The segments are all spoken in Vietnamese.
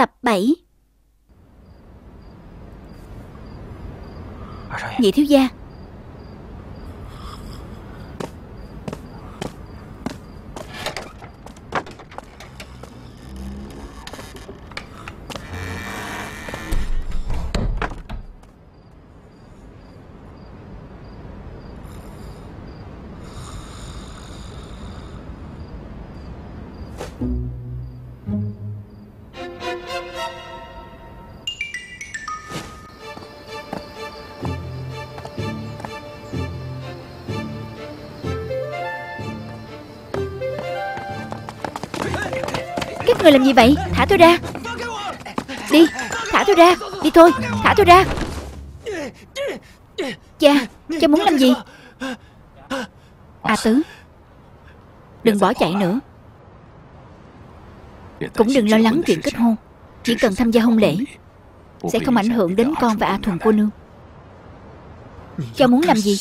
Tập 7 Nhị thiếu gia người làm gì vậy? Thả tôi ra. Đi, Thả tôi ra. Đi thôi, Thả tôi ra. Cha Cha muốn làm gì? A Tứ, Đừng bỏ chạy nữa. Cũng đừng lo lắng chuyện kết hôn. Chỉ cần tham gia hôn lễ, Sẽ không ảnh hưởng đến con và A Thuần cô nương. Cha muốn làm gì?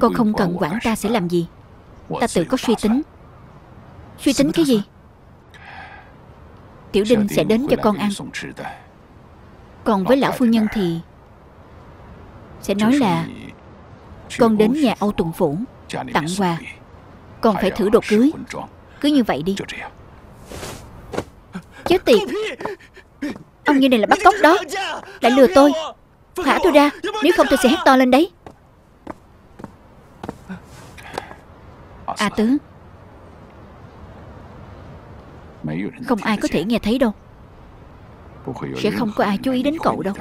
Con không cần quản ta sẽ làm gì. Ta tự có suy tính. Suy tính cái gì? Tiểu Đinh sẽ đến cho con ăn. Còn với lão phu nhân thì Sẽ nói là Con đến nhà Âu Tùng Phủ, Tặng quà. Con phải thử đồ cưới. Cứ như vậy đi. Chết tiệt. Ông như này là bắt cóc đó. Lại lừa tôi. Thả tôi ra. Nếu không tôi sẽ hét to lên đấy. A Tứ. Không ai có thể nghe thấy đâu. Sẽ không có ai chú ý đến cậu đâu.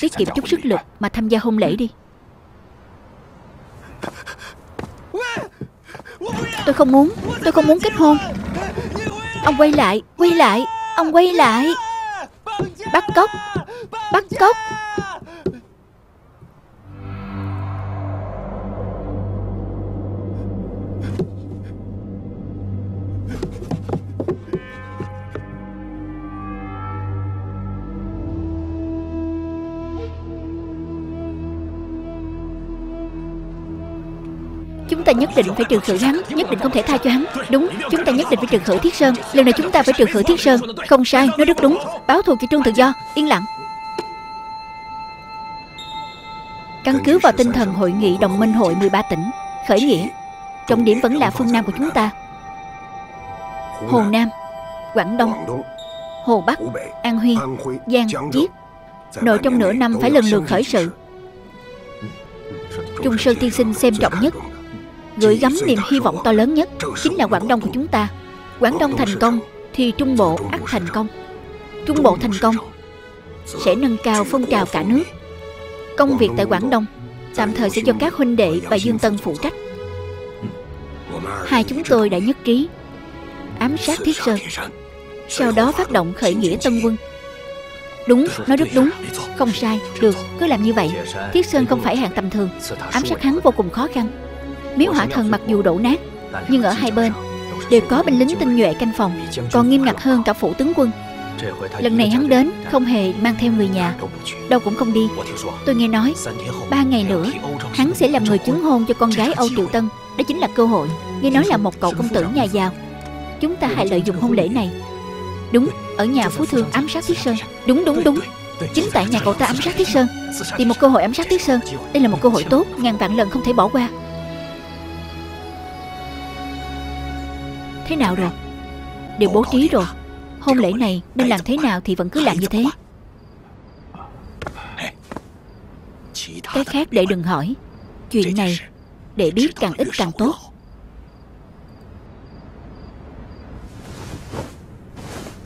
Tiết kiệm chút sức lực mà tham gia hôn lễ đi. Tôi không muốn, Tôi không muốn kết hôn. Ông quay lại Quay lại, Ông quay lại. Bắt cóc Bắt cóc. Ta nhất định phải trừ khử hắn Nhất định không thể tha cho hắn. Đúng, chúng ta nhất định phải trừ khử Thiết Sơn. Lần này chúng ta phải trừ khử Thiết Sơn. Không sai, nói rất đúng. Báo thù cho Trương Tự Do Yên lặng. Căn cứ vào tinh thần hội nghị đồng minh hội 13 tỉnh Khởi nghĩa Trọng điểm vẫn là phương Nam của chúng ta. Hồ Nam Quảng Đông Hồ Bắc An Huy Giang Giết. Nội trong nửa năm phải lần lượt khởi sự. Trung Sơn tiên sinh xem trọng nhất. Gửi gắm niềm hy vọng to lớn nhất Chính là Quảng Đông của chúng ta. Quảng Đông thành công Thì Trung Bộ ắt thành công. Trung Bộ thành công Sẽ nâng cao phong trào cả nước. Công việc tại Quảng Đông Tạm thời sẽ do các huynh đệ và Dương Tân phụ trách. Hai chúng tôi đã nhất trí Ám sát Thiết Sơn Sau đó phát động khởi nghĩa Tân Quân. Đúng, nói rất đúng Không sai, được, cứ làm như vậy. Thiết Sơn không phải hạng tầm thường Ám sát hắn vô cùng khó khăn. Miếu hỏa thần mặc dù đổ nát Nhưng ở hai bên Đều có binh lính tinh nhuệ canh phòng Còn nghiêm ngặt hơn cả phủ tướng quân. Lần này hắn đến không hề mang theo người nhà Đâu cũng không đi. Tôi nghe nói Ba ngày nữa Hắn sẽ làm người chứng hôn cho con gái Âu Triệu Tân. Đó chính là cơ hội. Nghe nói là một cậu công tử nhà giàu. Chúng ta hãy lợi dụng hôn lễ này. Đúng, ở nhà Phú Thương ám sát Thiết Sơn. Đúng, đúng, đúng. Chính tại nhà cậu ta ám sát Thiết Sơn. Tìm một cơ hội ám sát Thiết Sơn. Đây là một cơ hội tốt Ngàn vạn lần không thể bỏ qua. Thế nào rồi? Đều bố trí rồi. Hôn lễ này nên làm thế nào thì vẫn cứ làm như thế. Cái khác để đừng hỏi. Chuyện này Để biết càng ít càng tốt.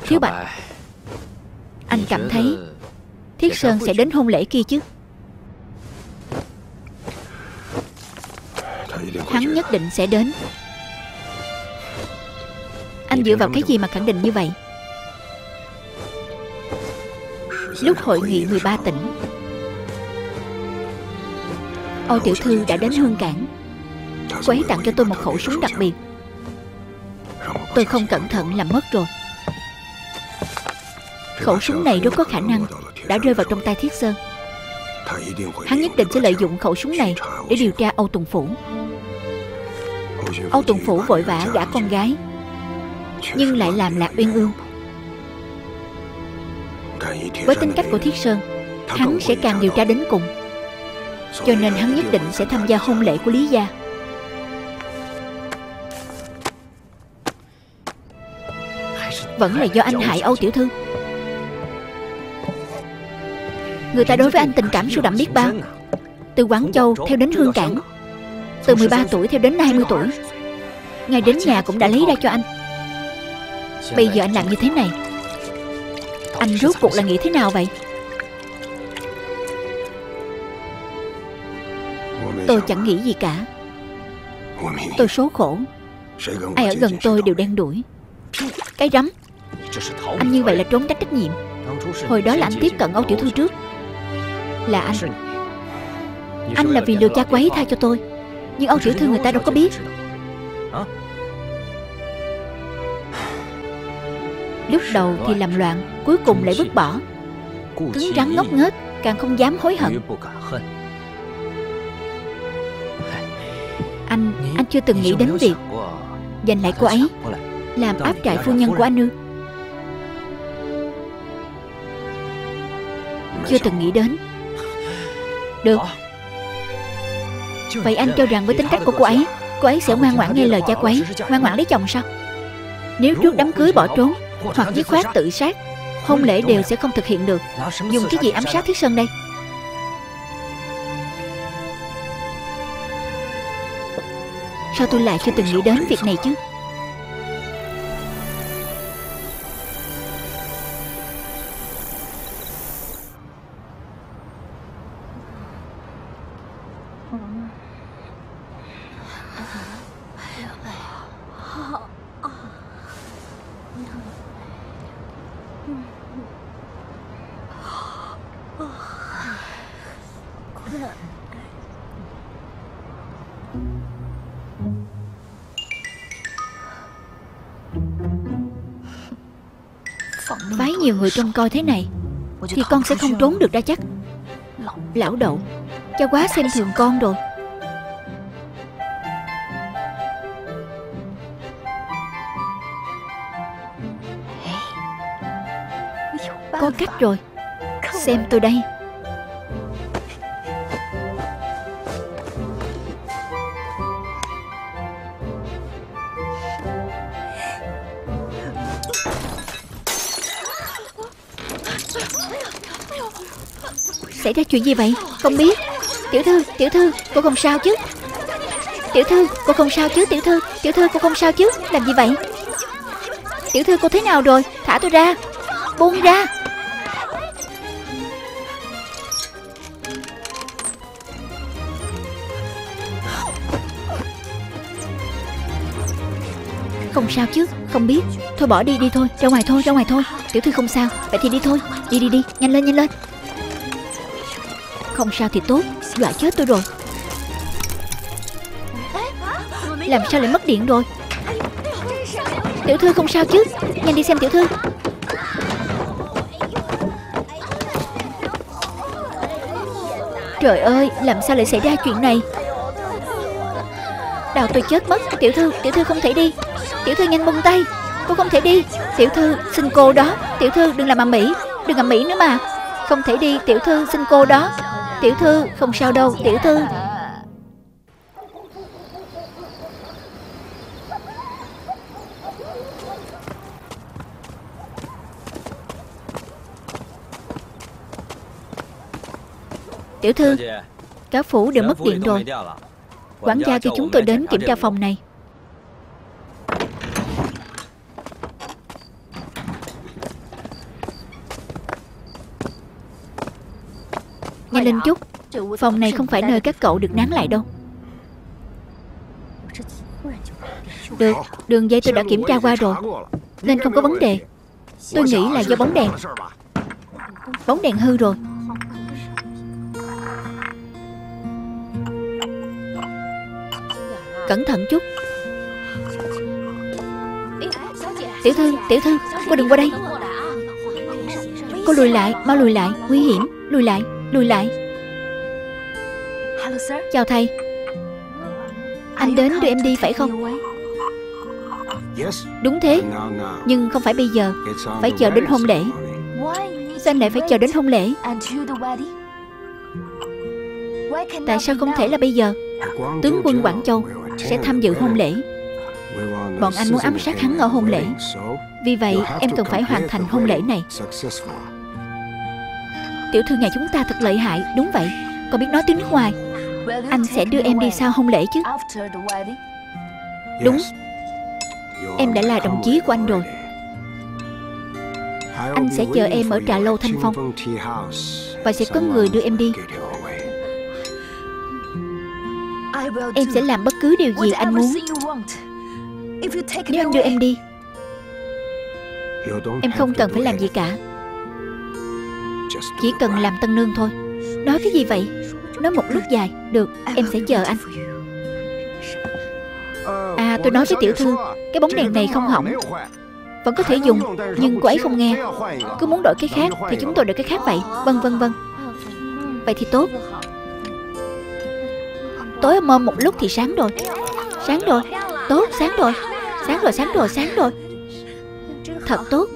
Thiếu Bạch, Anh cảm thấy Thiết Sơn sẽ đến hôn lễ kia chứ? Hắn nhất định sẽ đến. Anh dựa vào cái gì mà khẳng định như vậy? Lúc hội nghị 13 tỉnh Âu Tiểu Thư đã đến Hương Cảng Cô ấy tặng cho tôi một khẩu súng đặc biệt. Tôi không cẩn thận làm mất rồi. Khẩu súng này rất có khả năng Đã rơi vào trong tay Thiết Sơn. Hắn nhất định sẽ lợi dụng khẩu súng này Để điều tra Âu Tùng Phủ. Âu Tùng Phủ vội vã gả con gái nhưng lại làm Lạc Uyên Ương. Với tính cách của Thiết Sơn, Hắn sẽ càng điều tra đến cùng. Cho nên hắn nhất định sẽ tham gia hôn lễ của Lý Gia. Vẫn là do anh hại Âu Tiểu Thư. Người ta đối với anh tình cảm sâu đậm biết bao. Từ Quảng Châu theo đến Hương Cảng. Từ 13 tuổi theo đến 20 tuổi. Ngay đến nhà cũng đã lấy ra cho anh. Bây giờ anh làm như thế này. Anh rốt cuộc là nghĩ thế nào vậy? Tôi chẳng nghĩ gì cả. Tôi số khổ. Ai ở gần tôi đều đen đuổi Cái rắm. Anh như vậy là trốn trách trách nhiệm. Hồi đó là anh tiếp cận Âu Tiểu Thư trước. Là anh. Anh là vì lừa cha quấy tha cho tôi. Nhưng Âu Tiểu Thư người ta đâu có biết Lúc đầu thì làm loạn Cuối cùng lại vứt bỏ. Cứng rắn ngốc nghếch Càng không dám hối hận. Anh, anh chưa từng nghĩ đến việc Giành lại cô ấy Làm áp trại phu nhân của anh ư? Chưa từng nghĩ đến. Được. Vậy anh cho rằng với tính cách của cô ấy Cô ấy sẽ ngoan ngoãn nghe lời cha cô ấy. Ngoan ngoãn lấy chồng sao? Nếu trước đám cưới bỏ trốn hoặc dứt khoát tự sát. Hôn lễ đều sẽ không thực hiện được. Dùng cái gì ám sát Thiết Sơn đây? Sao tôi lại chưa từng nghĩ đến việc này chứ? Nhiều người trông coi thế này, Thì con sẽ không trốn được đã chắc. Lão đậu, Cha quá xem thường con rồi. Có cách rồi, Xem tôi đây. Xảy ra chuyện gì vậy? Không biết. Tiểu thư Tiểu thư, Cô không sao chứ? Tiểu thư, Cô không sao chứ, Tiểu thư? Tiểu thư, cô không sao chứ? Làm gì vậy? Tiểu thư, cô thế nào rồi? Thả tôi ra. Buông ra. Không sao chứ? Không biết. Thôi bỏ đi đi thôi. Ra ngoài thôi, Ra ngoài thôi. Tiểu thư không sao. Vậy thì đi thôi. Đi đi đi. Nhanh lên nhanh lên. Không sao thì tốt. Dọa chết tôi rồi. Làm sao lại mất điện rồi? Tiểu thư không sao chứ? Nhanh đi xem tiểu thư. Trời ơi, Làm sao lại xảy ra chuyện này? Đào tôi chết mất. Tiểu thư Tiểu thư không thể đi. Tiểu thư nhanh buông tay. Cô không thể đi. Tiểu thư xin cô đó. Tiểu thư đừng làm ầm ĩ. Đừng ầm ĩ nữa mà. Không thể đi. Tiểu thư xin cô đó. Tiểu thư không sao đâu. Tiểu thư. Tiểu thư Cả phủ đều mất điện rồi. Quản gia kêu chúng tôi đến kiểm tra phòng này Nhanh lên chút. Phòng này không phải nơi các cậu được nán lại đâu. Được Đường dây tôi đã kiểm tra qua rồi Nên không có vấn đề. Tôi nghĩ là do bóng đèn. Bóng đèn hư rồi. Cẩn thận chút. Tiểu thư, tiểu thư Cô đừng qua đây. Cô lùi lại, mau lùi lại Nguy hiểm, lùi lại, lùi lại. Chào thầy. Anh đến đưa em đi phải không? Đúng thế. Nhưng không phải bây giờ. Phải chờ đến hôn lễ. Sao anh lại phải chờ đến hôn lễ? Tại sao không thể là bây giờ? Tướng quân Quảng Châu Sẽ tham dự hôn lễ. Bọn anh muốn ám sát hắn ở hôn lễ. Vì vậy em cần phải hoàn thành hôn lễ này Tiểu thư nhà chúng ta thật lợi hại Đúng vậy. Còn biết nói tiếng nước ngoài Anh sẽ đưa em đi sau hôn lễ chứ? Đúng. Em đã là đồng chí của anh rồi. Anh sẽ chờ em ở trà lâu Thanh Phong. Và sẽ có người đưa em đi. Em sẽ làm bất cứ điều gì anh muốn. Nếu anh đưa em đi Em không cần phải làm gì cả chỉ cần làm tân nương thôi. Nói cái gì vậy? Nói một lúc dài. Được, em sẽ chờ anh. À tôi nói với tiểu thư, Cái bóng đèn này không hỏng. Vẫn có thể dùng, Nhưng cô ấy không nghe. Cứ muốn đổi cái khác Thì chúng tôi đổi cái khác vậy. Vâng vâng vâng Vậy thì tốt. Tối mơ một lúc thì sáng rồi. Sáng rồi. Tốt, sáng rồi. Sáng rồi sáng rồi sáng rồi. Thật tốt.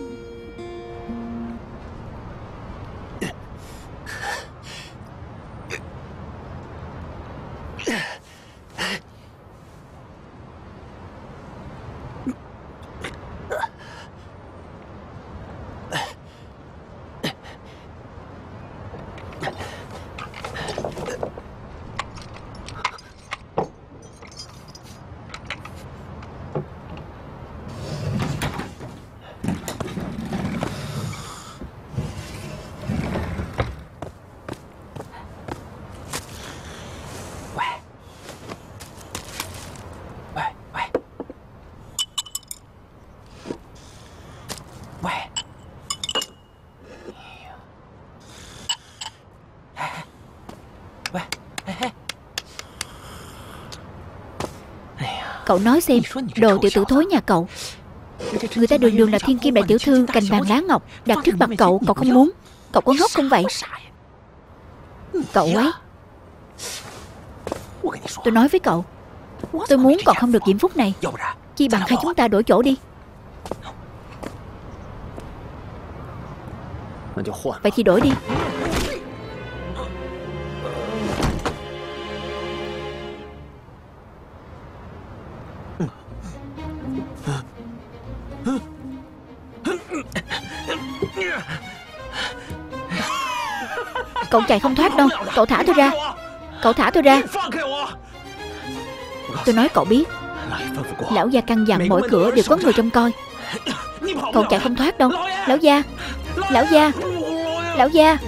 Cậu nói xem Đồ tiểu tử thối nhà cậu. Người ta đường đường là thiên kim đại tiểu thư Cành vàng lá ngọc Đặt trước mặt cậu Cậu không muốn. Cậu có ngốc không vậy? Cậu ấy. Tôi nói với cậu Tôi muốn còn không được diễm phúc này. Chi bằng hai chúng ta đổi chỗ đi. Vậy thì đổi đi Cậu chạy không thoát đâu. Cậu thả tôi ra. Cậu thả tôi ra. Tôi nói cậu biết. Lão gia căn dặn mỗi cửa đều có người trông coi. Cậu chạy không thoát đâu. Lão gia. Lão gia. Lão gia.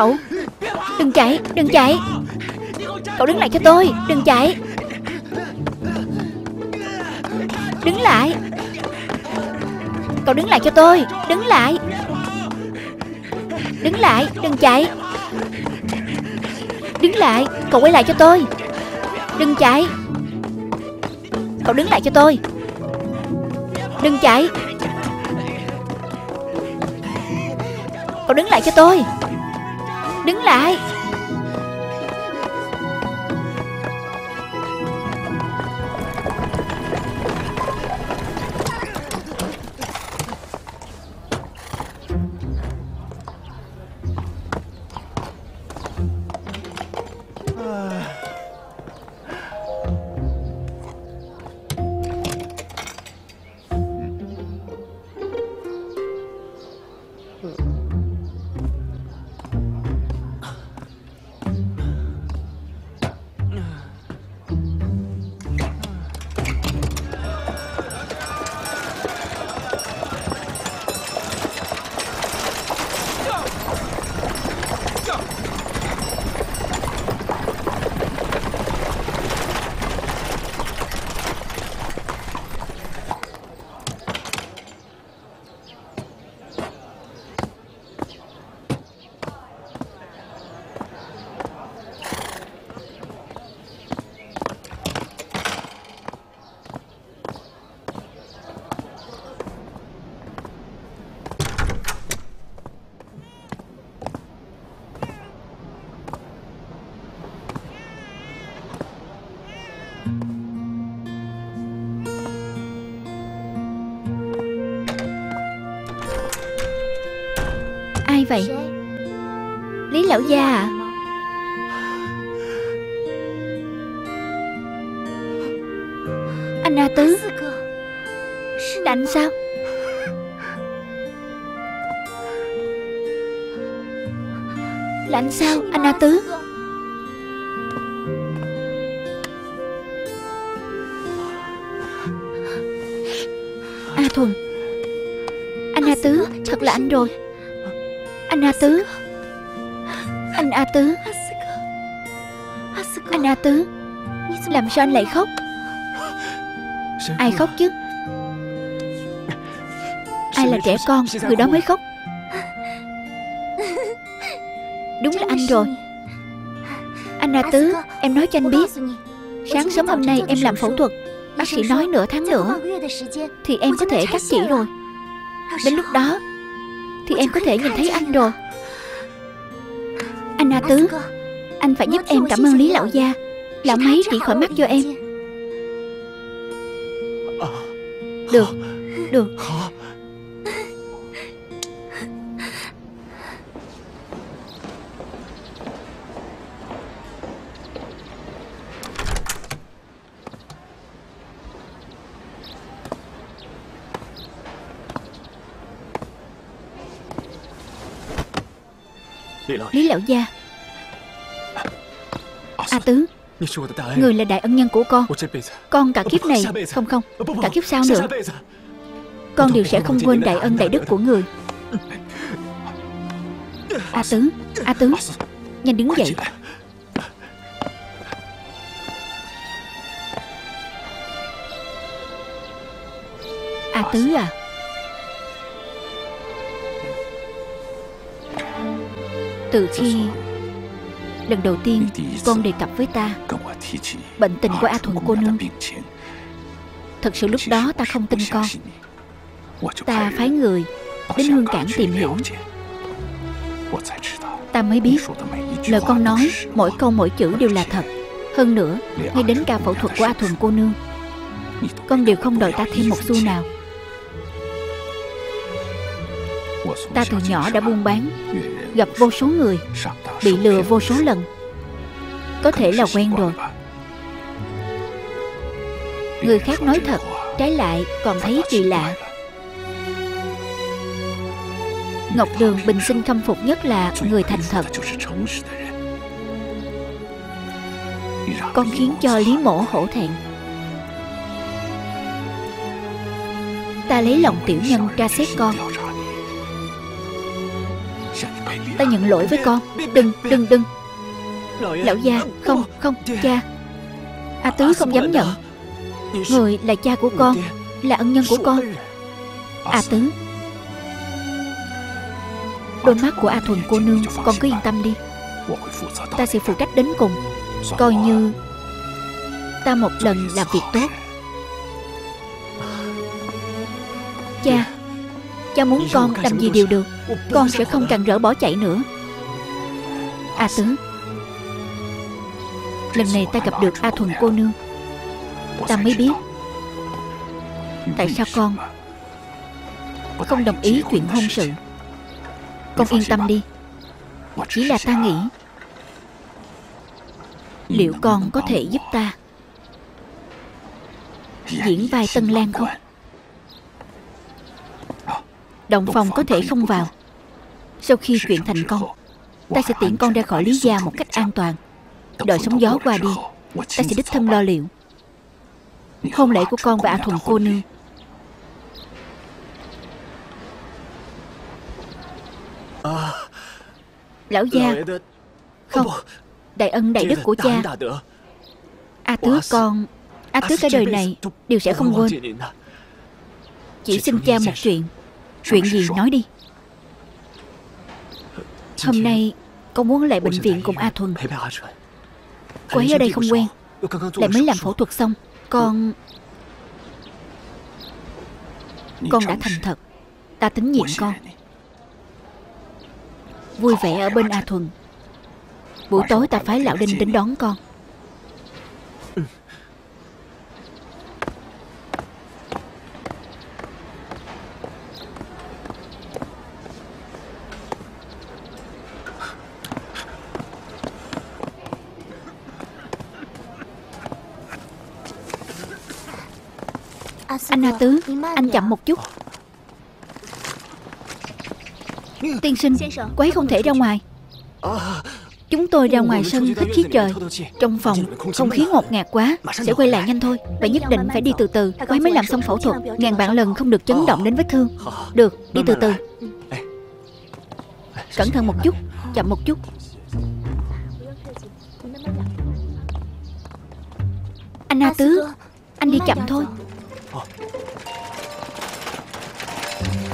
Cậu Đừng chạy, đừng chạy. Cậu đứng lại cho tôi, đừng chạy. Đứng lại. Cậu đứng lại cho tôi Đứng lại. Đứng lại, đừng chạy. Đứng lại, cậu quay lại cho tôi. Đừng chạy. Cậu đứng lại cho tôi. Đừng chạy. Cậu đứng lại cho tôi. Đứng lại. Vậy? Lý lão gia à? Anh A Tứ Là sao? Lạnh sao, anh A Tứ? A Thuần, Anh A Tứ, Thật là anh rồi. A Tứ. Anh A Tứ. Anh A Tứ Làm sao anh lại khóc? Ai khóc chứ? Ai là trẻ con Người đó mới khóc. Đúng là anh rồi. Anh A Tứ Em nói cho anh biết. Sáng sớm hôm nay em làm phẫu thuật. Bác sĩ nói nửa tháng nữa Thì em có thể cắt chỉ rồi. Đến lúc đó thì em có thể nhìn thấy anh rồi. Anh A Tứ, Anh phải giúp em cảm ơn Lý Lão Gia. Lão mấy chỉ khỏi mắt cho em. Được Được. Lý Lão Gia. A Tứ. Người là đại ân nhân của con. Con cả kiếp này Không không Cả kiếp sau nữa. Con đều sẽ không quên đại ân đại đức của người. A Tứ A Tứ Nhanh đứng dậy. A Tứ à Từ khi Lần đầu tiên con đề cập với ta, Bệnh tình của A Thuận cô nương, Thật sự lúc đó ta không tin con. Ta phái người Đến hương cảng tìm hiểu. Ta mới biết Lời con nói, Mỗi câu mỗi chữ đều là thật. Hơn nữa, Ngay đến ca phẫu thuật của A Thuần cô nương, Con đều không đòi ta thêm một xu nào. Ta từ nhỏ đã buôn bán Gặp vô số người, Bị lừa vô số lần. Có thể là quen rồi. Người khác nói thật, Trái lại còn thấy kỳ lạ. Ngọc Đường bình sinh khâm phục nhất là người thành thật. Con khiến cho Lý Mổ hổ thẹn. Ta lấy lòng tiểu nhân tra xét con. Ta nhận lỗi với con. Đừng, đừng, đừng. Lão gia, không, không, cha. A Tứ không dám nhận. Người là cha của con Là ân nhân của con. A Tứ. Đôi mắt của A Thuần cô nương Con cứ yên tâm đi. Ta sẽ phụ trách đến cùng. Coi như Ta một lần làm việc tốt. Cha. Cha muốn con làm gì đều được. Con sẽ không càng rỡ bỏ chạy nữa. A Tứ. Lần này ta gặp được A Thuần cô nương. Ta mới biết. Tại sao con Không đồng ý chuyện hôn sự? Con yên tâm đi. Chỉ là ta nghĩ. Liệu con có thể giúp ta Diễn vai Tân Lan không Động phòng có thể không vào. Sau khi chuyện thành công Ta sẽ tiễn con ra khỏi Lý Gia một cách an toàn. Đợi sóng gió qua đi Ta sẽ đích thân lo liệu. Hôn lễ của con và A Thuần cô nương. Lão gia. Không Đại ân đại đức của cha. A Tứ con A Tứ cả đời này Đều sẽ không quên. Chỉ xin cha một chuyện Chuyện gì nói đi. Hôm nay Con muốn lại bệnh viện cùng A Thuần Cô ấy ở đây không quen. Lại mới làm phẫu thuật xong. Con Con đã thành thật. Ta tín nhiệm con. Vui vẻ ở bên A Thuần Buổi tối ta phái Lão Đinh đến đón con Anh Na Tứ, Anh chậm một chút. Tiên sinh, Quấy không thể ra ngoài. Chúng tôi ra ngoài sân thích khí trời. Trong phòng, không khí ngột ngạt quá. Sẽ quay lại nhanh thôi Và nhất định phải đi từ từ. Quấy mới làm xong phẫu thuật, Ngàn vạn lần không được chấn động đến vết thương. Được, đi từ từ. Cẩn thận một chút, Chậm một chút. Anh Na Tứ, Anh đi chậm thôi.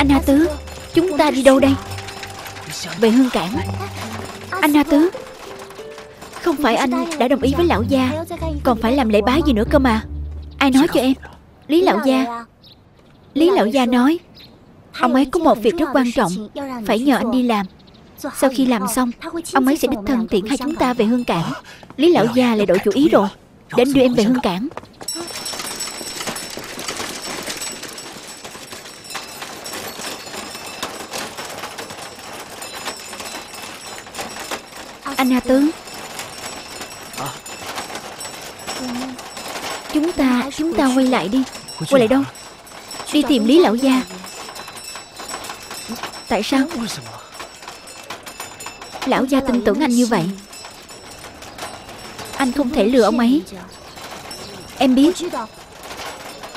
Anh Na Tứ, Chúng ta đi đâu đây? Về hương cảng. Anh Na Tứ, Không phải anh đã đồng ý với lão gia, Còn phải làm lễ bái gì nữa cơ mà. Ai nói cho em? Lý lão gia. Lý lão gia nói, Ông ấy có một việc rất quan trọng, Phải nhờ anh đi làm. Sau khi làm xong, Ông ấy sẽ đích thân tiện hai chúng ta về hương cảng. Lý lão gia lại đổi chủ ý rồi, đến đưa em về hương cảng. Anh A Tướng. Chúng ta Chúng ta quay lại đi. Quay lại đâu? Đi tìm Lý Lão Gia. Tại sao? Lão Gia tin tưởng anh như vậy. Anh không thể lừa ông ấy. Em biết.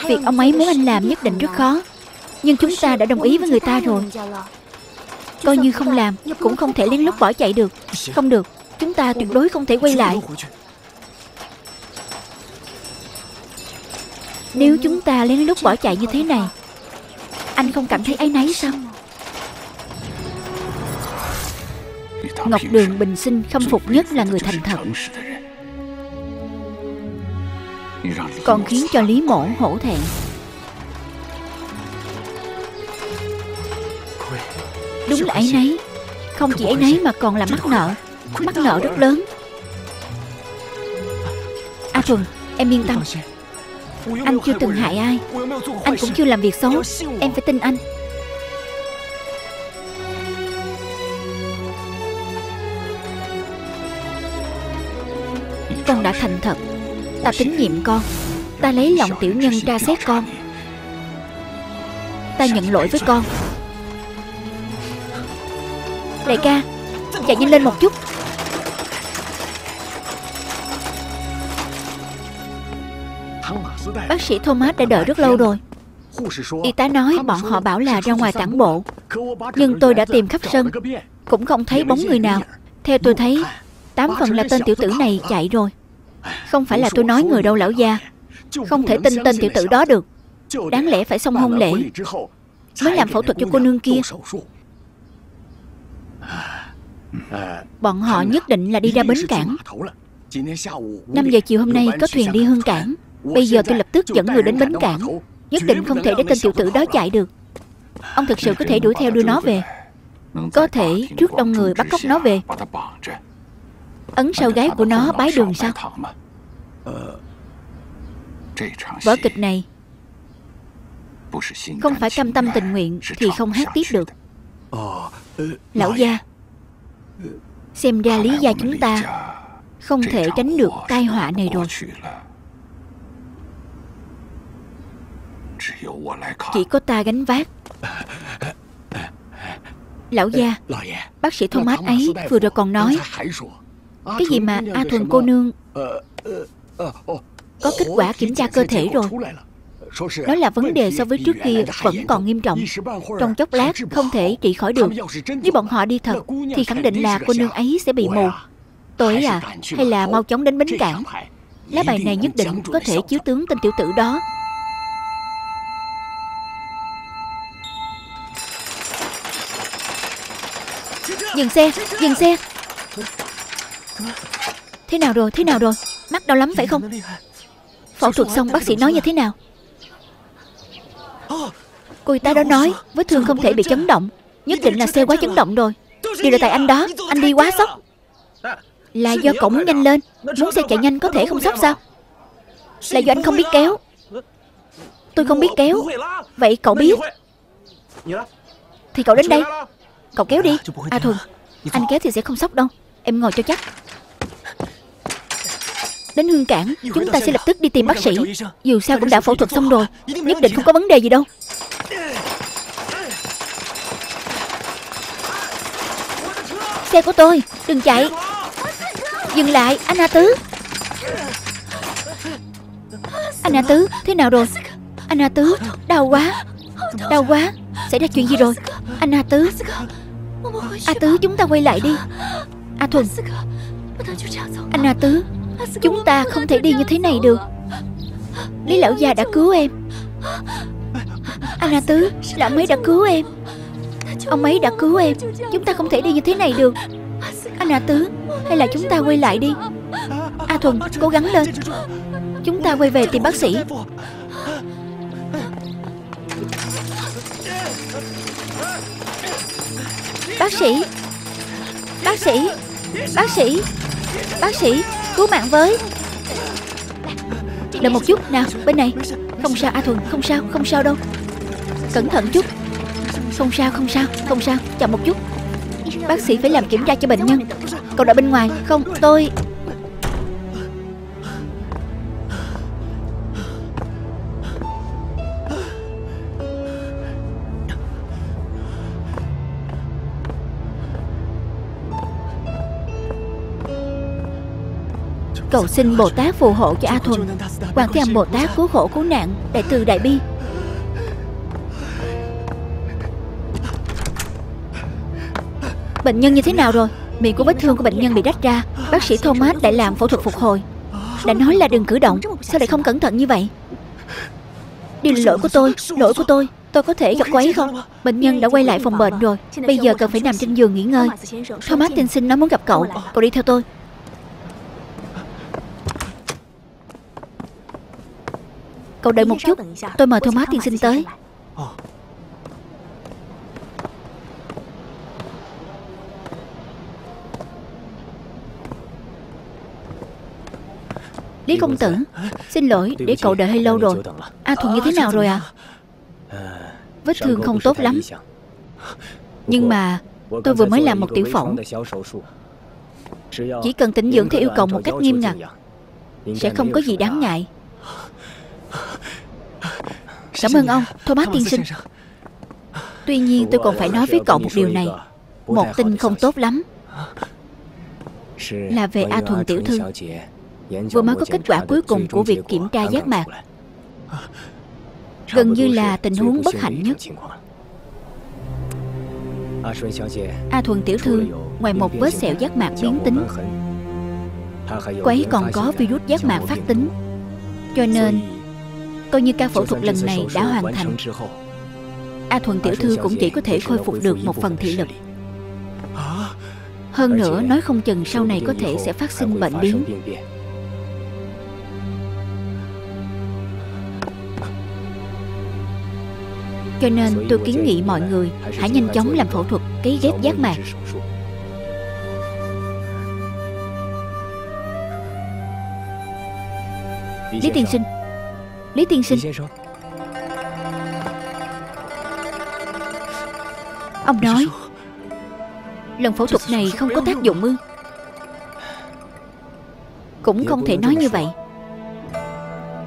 Việc ông ấy muốn anh làm nhất định rất khó. Nhưng chúng ta đã đồng ý với người ta rồi Coi như không làm Cũng không thể lén lút bỏ chạy được. Không được Chúng ta tuyệt đối không thể quay lại. Nếu chúng ta lén lút bỏ chạy như thế này Anh không cảm thấy áy náy sao? Ngọc Đường Bình Sinh khâm phục nhất là người thành thật. Còn khiến cho Lý Mổ hổ thẹn Đúng là ấy nấy. Không chỉ ấy nấy mà còn là mắc nợ. Mắc nợ rất lớn. A Thuần Em yên tâm. Anh chưa từng hại ai. Anh cũng chưa làm việc xấu. Em phải tin anh. Con đã thành thật. Ta tín nhiệm con. Ta lấy lòng tiểu nhân tra xét con. Ta nhận lỗi với con Đại ca. Chạy nhanh lên một chút. Bác sĩ Thomas đã đợi rất lâu rồi. Y tá nói bọn họ bảo là ra ngoài tản bộ. Nhưng tôi đã tìm khắp sân, Cũng không thấy bóng người nào. Theo tôi thấy, Tám phần là tên tiểu tử này chạy rồi. Không phải là tôi nói người đâu lão gia. Không thể tin tên tiểu tử đó được. Đáng lẽ phải xong hôn lễ. Mới làm phẫu thuật cho cô nương kia. Bọn họ nhất định là đi ra bến cảng. 5 giờ chiều hôm nay có thuyền đi hương cảng. Bây giờ tôi lập tức dẫn người đến bến cảng. Nhất định không thể để tên tiểu tử đó chạy được. Ông thực sự có thể đuổi theo đưa nó về. Có thể trước đông người bắt cóc nó về. Ấn sau gái của nó bái đường sao? Vở kịch này Không phải cam tâm tình nguyện Thì không hát tiếp được. Lão gia Xem ra lý gia chúng ta Không thể tránh được tai họa này rồi. Chỉ có ta gánh vác. Lão gia, Bác sĩ Thomas ấy vừa rồi còn nói, Cái gì mà A Thuần cô nương Có kết quả kiểm tra cơ thể rồi? Nói là vấn đề so với trước kia Vẫn còn nghiêm trọng. Trong chốc lát không thể trị khỏi được. Nếu bọn họ đi thật Thì khẳng định là cô nương ấy sẽ bị mù. Tôi à Hay là mau chóng đến bến cảng? Lá bài này nhất định có thể chiếu tướng tên tiểu tử đó. Dừng xe, dừng xe. Thế nào rồi, thế nào rồi? Mắt đau lắm phải không? Phẫu thuật xong bác sĩ nói như thế nào Cô y tá đó nói, Vết thương không thể bị chấn động. Nhất định là xe quá chấn động rồi. Điều là tại anh đó, Anh đi quá sốc. Là do cậu muốn nhanh lên. Muốn xe chạy nhanh có thể không sốc sao? Là do anh không biết kéo. Tôi không biết kéo. Vậy cậu biết. Thì cậu đến đây. Cậu kéo đi. À thôi, Anh kéo thì sẽ không sốc đâu. Em ngồi cho chắc. Đến Hương Cảng Chúng ta sẽ lập tức đi tìm bác sĩ. Dù sao cũng đã phẫu thuật xong rồi. Nhất định không có vấn đề gì đâu. Xe của tôi Đừng chạy. Dừng lại Anh A Tứ. Anh A Tứ Thế nào rồi? Anh A Tứ Đau quá. Đau quá. Xảy ra chuyện gì rồi? Anh A Tứ. A Tứ chúng ta quay lại đi. A Thuần. Anh A Tứ Chúng ta không thể đi như thế này được. Lý lão già đã cứu em. Anh A Tứ, Lão ông ấy đã cứu em. Ông ấy đã cứu em. Chúng ta không thể đi như thế này được. Anh A Tứ, Hay là chúng ta quay lại đi? A Thuần, cố gắng lên. Chúng ta quay về tìm bác sĩ. Bác sĩ. Bác sĩ. Bác sĩ. Bác sĩ, Cứu mạng với. Đợi một chút nào, Bên này. Không sao, A Thuần Không sao Không sao đâu. Cẩn thận chút. Không sao Không sao Không sao Chờ một chút. Bác sĩ phải làm kiểm tra cho bệnh nhân. Cậu đợi bên ngoài, Không, Tôi Cầu xin Bồ Tát phù hộ cho A Thuần Hoàng Thế Âm Bồ Tát cứu khổ cứu nạn, Đại từ đại bi. Bệnh nhân như thế nào rồi? Miệng của vết thương của bệnh nhân bị rách ra, Bác sĩ Thomas đã làm phẫu thuật phục hồi. Đã nói là đừng cử động, Sao lại không cẩn thận như vậy? Điều là lỗi của tôi, Lỗi của tôi Tôi có thể gặp cô ấy không? Bệnh nhân đã quay lại phòng bệnh rồi, Bây giờ cần phải nằm trên giường nghỉ ngơi. Thomas tiên sinh nói muốn gặp cậu Cậu đi theo tôi. Cậu đợi một chút Tôi mời Thomas tiên sinh tới. Lý công tử Xin lỗi để cậu đợi hơi lâu rồi. A Thuần như thế nào rồi à Vết thương không tốt lắm. Nhưng mà Tôi vừa mới làm một tiểu phẫu Chỉ cần tĩnh dưỡng theo yêu cầu một cách nghiêm ngặt. Sẽ không có gì đáng ngại Cảm ơn ông Thomas tiên sinh. Tuy nhiên tôi còn phải nói với cậu một điều này. Một tin không tốt lắm. Là về A Thuần tiểu thư. Vừa mới có kết quả cuối cùng của việc kiểm tra giác mạc. Gần như là tình huống bất hạnh nhất. A Thuần tiểu thư Ngoài một vết sẹo giác mạc biến tính Cô ấy còn có virus giác mạc phát tính. Cho nên Coi như ca phẫu thuật lần này đã hoàn thành. A Thuần tiểu thư cũng chỉ có thể khôi phục được một phần thị lực. Hơn nữa, nói không chừng sau này có thể sẽ phát sinh bệnh biến. Cho nên tôi kiến nghị mọi người Hãy nhanh chóng làm phẫu thuật cấy ghép giác mạc. Lý tiên sinh Lý tiên sinh Ông nói Lần phẫu thuật này không có tác dụng ư Cũng không thể nói như vậy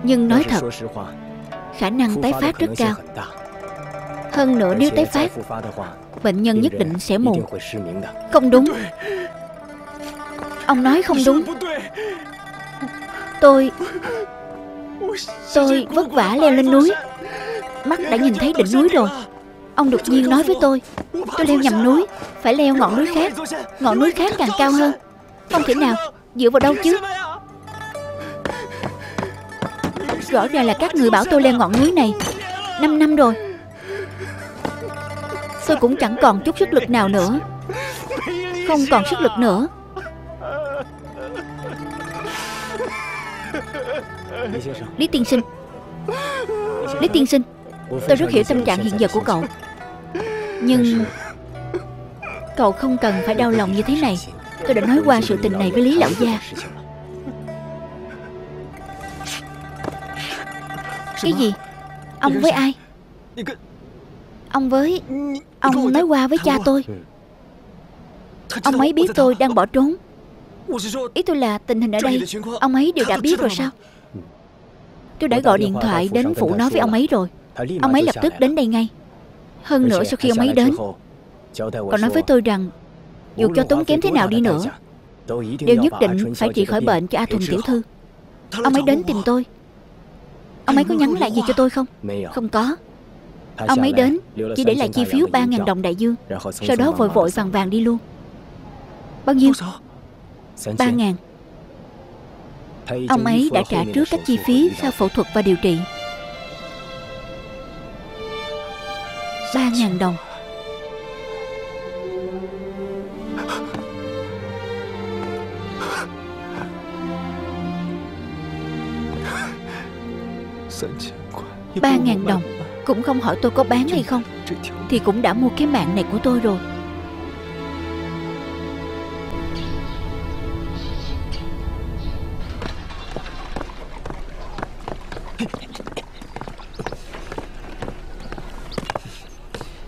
Nhưng nói thật Khả năng tái phát rất cao Hơn nữa nếu tái phát Bệnh nhân nhất định sẽ mù Không đúng Ông nói không đúng Tôi Tôi vất vả leo lên núi. Mắt đã nhìn thấy đỉnh núi rồi. Ông đột nhiên nói với tôi Tôi leo nhầm núi, Phải leo ngọn núi khác. Ngọn núi khác càng cao hơn. Không thể nào, Dựa vào đâu chứ? Rõ ràng là các người bảo tôi leo ngọn núi này. Năm năm rồi. Tôi cũng chẳng còn chút sức lực nào nữa. Không còn sức lực nữa. Lý tiên sinh. Lý tiên sinh, Tôi rất hiểu tâm trạng hiện giờ của cậu. Nhưng Cậu không cần phải đau lòng như thế này. Tôi đã nói qua sự tình này với Lý Lão Gia. Cái gì? Ông với ai? Ông với Ông nói qua với cha tôi. Ông ấy biết tôi đang bỏ trốn. Ý tôi là tình hình ở đây. Ông ấy đều đã biết rồi sao? Tôi đã gọi điện thoại đến phụ nói với ông ấy rồi. Ông ấy lập tức đến đây ngay. Hơn nữa sau khi ông ấy đến Còn nói với tôi rằng Dù cho tốn kém thế nào đi nữa Đều nhất định phải trị khỏi bệnh cho A Thuần Tiểu Thư. Ông ấy đến tìm tôi. Ông ấy có nhắn lại gì cho tôi không? Không có. Ông ấy đến Chỉ để lại chi phiếu 3.000 đồng đại dương. Sau đó vội vội vàng vàng đi luôn. Bao nhiêu? 3.000 Ông ấy đã trả trước các chi phí sau phẫu thuật và điều trị. 3.000 đồng. Ba ngàn đồng. Cũng không hỏi tôi có bán hay không Thì cũng đã mua cái mạng này của tôi rồi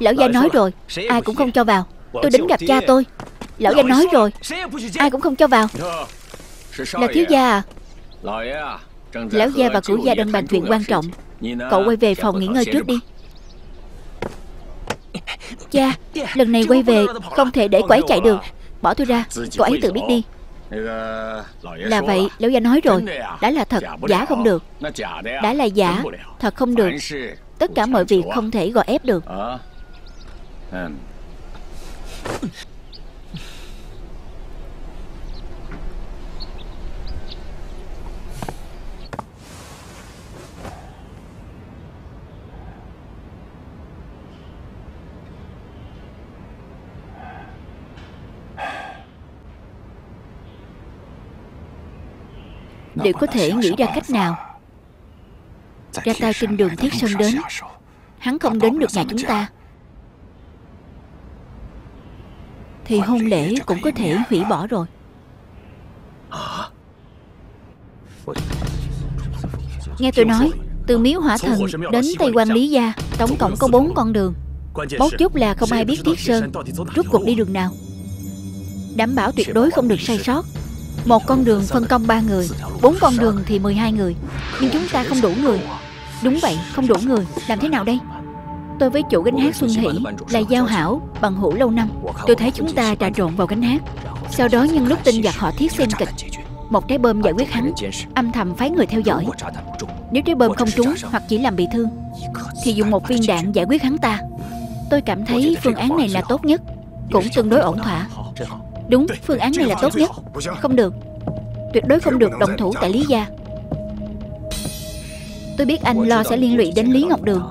Lão gia nói rồi Ai cũng không cho vào. Tôi đến gặp cha tôi. Lão gia nói rồi Ai cũng không cho vào. Là thiếu gia. À Lão gia và cửu gia đang bàn chuyện quan trọng. Cậu quay về phòng nghỉ ngơi trước đi. Cha Lần này quay về Không thể để cô ấy chạy được. Bỏ tôi ra Cô ấy tự biết đi. Là vậy Lão gia nói rồi. Đã là thật Giả không được. Đã là giả Thật không được. Tất cả mọi việc không thể gò ép được Liệu có thể nghĩ ra cách nào? Ra tay kinh đường Thiết Sơn đến, Hắn không đến được nhà chúng ta. Thì hôn lễ cũng có thể hủy bỏ rồi. Nghe tôi nói Từ miếu hỏa thần đến Tây quan Lý Gia Tổng cộng có bốn con đường. Mấu chốt là không ai biết Thiết Sơn Rút cuộc đi đường nào. Đảm bảo tuyệt đối không được sai sót. Một con đường phân công ba người Bốn con đường thì 12 người. Nhưng chúng ta không đủ người. Đúng vậy, không đủ người. Làm thế nào đây? Tôi với chủ gánh hát Xuân Hỷ là giao hảo, bằng hữu lâu năm. Tôi thấy chúng ta trà trộn vào gánh hát. Sau đó nhân lúc tin giặc họ thiết xem kịch Một trái bơm giải quyết hắn Âm thầm phái người theo dõi. Nếu trái bơm không trúng hoặc chỉ làm bị thương Thì dùng một viên đạn giải quyết hắn ta. Tôi cảm thấy phương án này là tốt nhất. Cũng tương đối ổn thỏa. Đúng, phương án này là tốt nhất. Không được. Tuyệt đối không được động thủ tại Lý Gia Tôi biết anh lo sẽ liên lụy đến Lý Ngọc Đường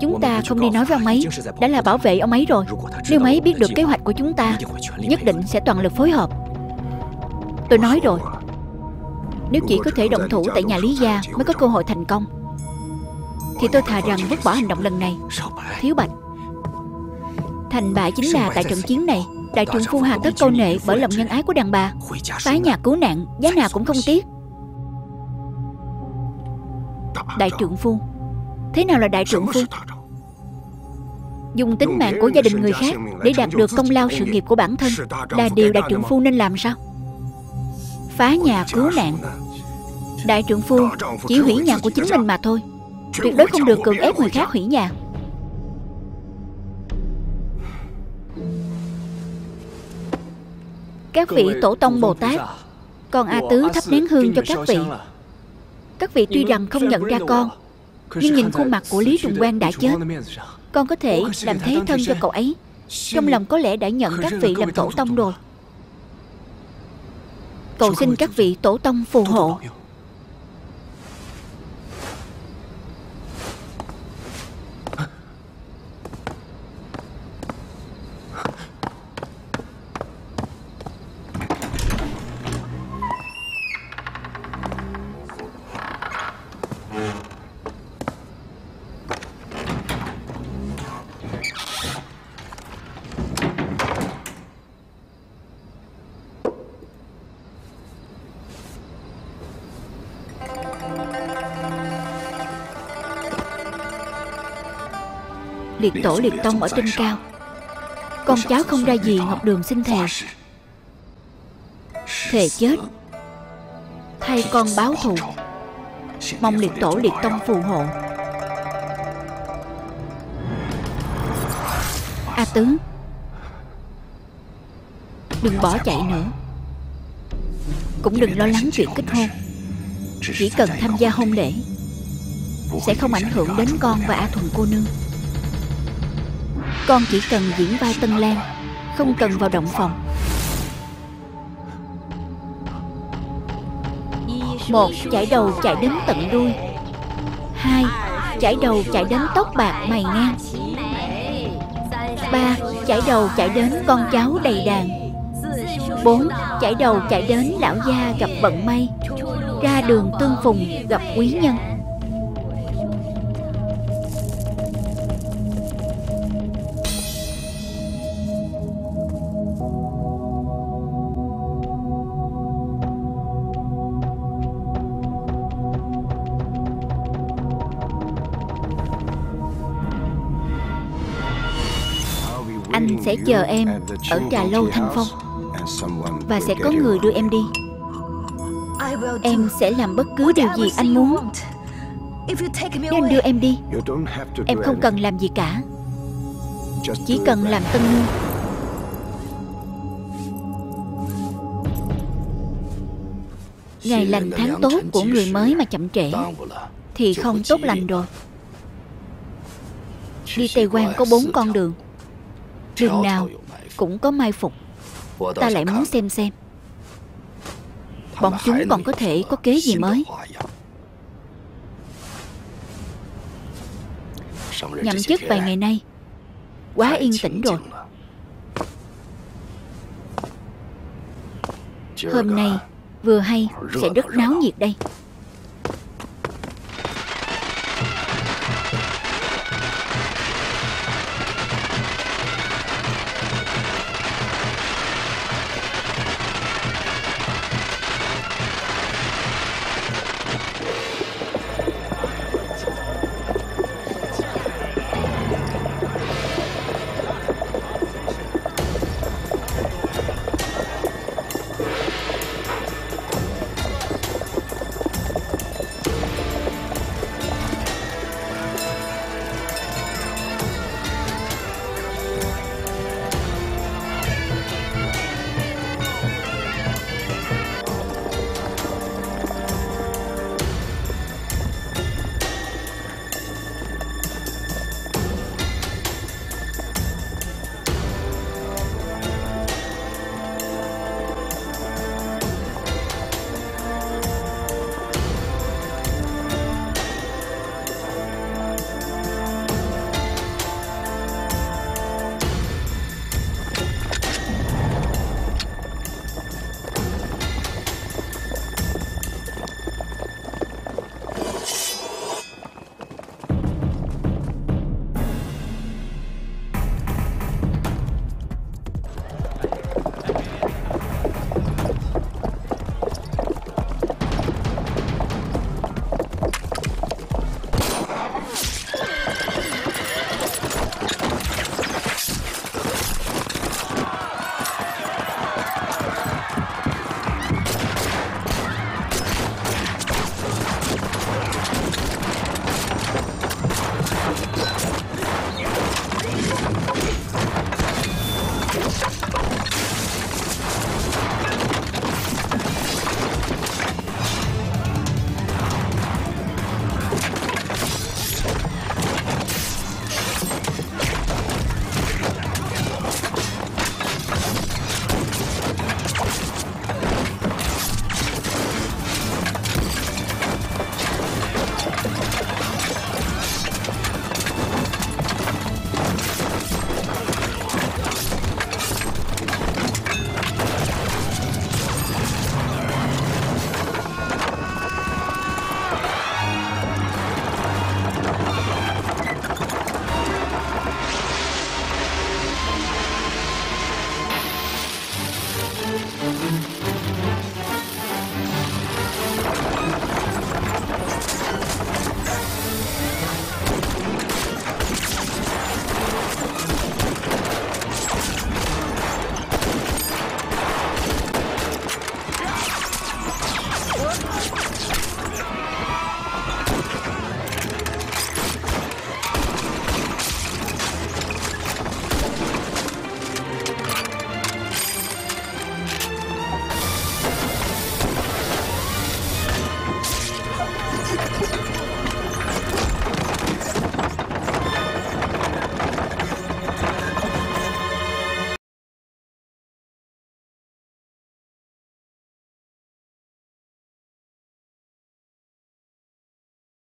Chúng ta không đi nói với ông ấy. Đã là bảo vệ ông ấy rồi. Nếu ông ấy biết được kế hoạch của chúng ta Nhất định sẽ toàn lực phối hợp. Tôi nói rồi. Nếu chỉ có thể động thủ tại nhà Lý Gia Mới có cơ hội thành công. Thì tôi thà rằng vứt bỏ hành động lần này. Thiếu Bạch. Thành bại chính là tại trận chiến này Đại trưởng phu hà tất câu nệ bởi lòng nhân ái của đàn bà Phái nhà cứu nạn. Giá nào cũng không tiếc. Đại trưởng phu Thế nào là đại trưởng phu? Dùng tính mạng của gia đình người khác Để đạt được công lao sự nghiệp của bản thân Là điều đại trưởng phu nên làm sao? Phá nhà cứu nạn. Đại trưởng phu chỉ hủy nhà của chính mình mà thôi. Tuyệt đối không được cưỡng ép người khác hủy nhà. Các vị tổ tông Bồ Tát Con A Tứ thắp nén hương cho các vị. Các vị tuy rằng không nhận ra con Nhưng nhìn khuôn mặt của Lý Trùng Quang đã chết. Con có thể làm thế thân cho cậu ấy. Trong lòng có lẽ đã nhận các vị làm tổ tông rồi. Cầu xin các vị tổ tông phù hộ tổ liệt tông ở trên cao. Con cháu không ra gì Ngọc Đường xin thề. Thề chết. Thay con báo thù. Mong liệt tổ liệt tông phù hộ. A tướng Đừng bỏ chạy nữa. Cũng đừng lo lắng chuyện kết hôn. Chỉ cần tham gia hôn lễ Sẽ không ảnh hưởng đến con và A Thuần cô nương con chỉ cần diễn vai Tân Lan Không cần vào động phòng. Một, chạy đầu chạy đến tận đuôi. Hai, chạy đầu chạy đến tóc bạc mày ngang. Ba, chạy đầu chạy đến con cháu đầy đàn. Bốn, chạy đầu chạy đến lão gia gặp bận may. Ra đường tương phùng gặp quý nhân. Sẽ chờ em ở trà lâu Thanh Phong Và sẽ có người đưa em đi. Em sẽ làm bất cứ điều gì anh muốn. Nếu anh đưa em đi. Em không cần làm gì cả. Chỉ cần làm tân nương Ngày lành tháng tốt của người mới mà chậm trễ, Thì không tốt lành rồi. Đi Tây Quan có bốn con đường. Đường nào cũng có mai phục. Ta lại muốn xem xem. Bọn chúng còn có thể có kế gì mới? Nhậm chức vài ngày nay. Quá yên tĩnh rồi. Hôm nay vừa hay sẽ rất náo nhiệt đây